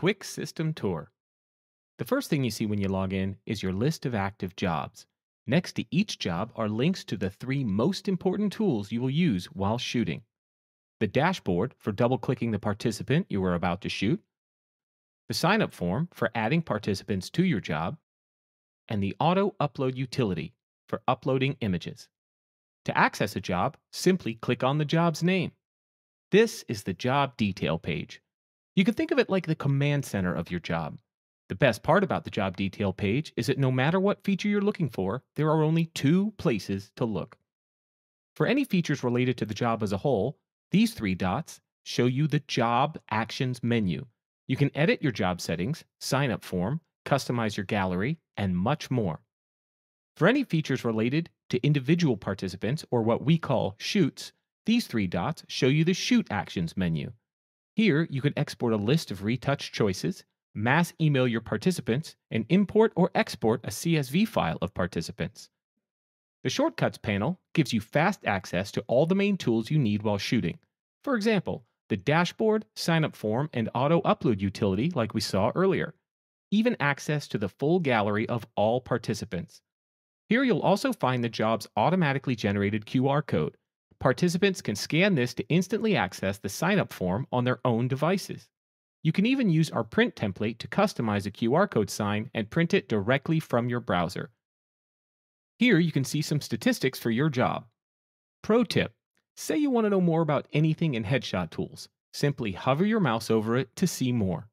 quick system tour. The first thing you see when you log in is your list of active jobs. Next to each job are links to the three most important tools you will use while shooting the dashboard for double clicking the participant you are about to shoot, the sign up form for adding participants to your job, and the auto upload utility for uploading images. To access a job, simply click on the job's name. This is the job detail page. You can think of it like the command center of your job. The best part about the job detail page is that no matter what feature you're looking for, there are only two places to look. For any features related to the job as a whole, these three dots show you the Job Actions menu. You can edit your job settings, sign up form, customize your gallery, and much more. For any features related to individual participants or what we call shoots, these three dots show you the Shoot Actions menu. Here, you can export a list of retouch choices, mass email your participants, and import or export a CSV file of participants. The Shortcuts panel gives you fast access to all the main tools you need while shooting. For example, the dashboard, sign up form, and auto upload utility, like we saw earlier. Even access to the full gallery of all participants. Here you'll also find the job's automatically generated QR code. Participants can scan this to instantly access the sign up form on their own devices. You can even use our print template to customize a QR code sign and print it directly from your browser. Here you can see some statistics for your job. Pro tip Say you want to know more about anything in Headshot Tools. Simply hover your mouse over it to see more.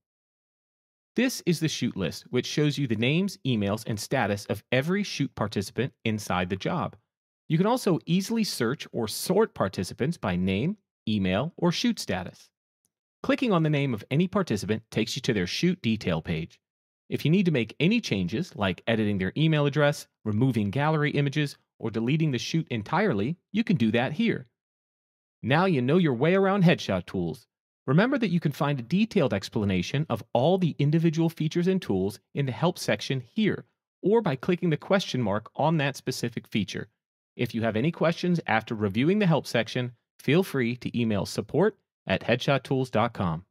This is the shoot list, which shows you the names, emails, and status of every shoot participant inside the job. You can also easily search or sort participants by name, email, or shoot status. Clicking on the name of any participant takes you to their shoot detail page. If you need to make any changes, like editing their email address, removing gallery images, or deleting the shoot entirely, you can do that here. Now you know your way around headshot tools. Remember that you can find a detailed explanation of all the individual features and tools in the Help section here, or by clicking the question mark on that specific feature. If you have any questions after reviewing the Help section, feel free to email support at headshottools.com.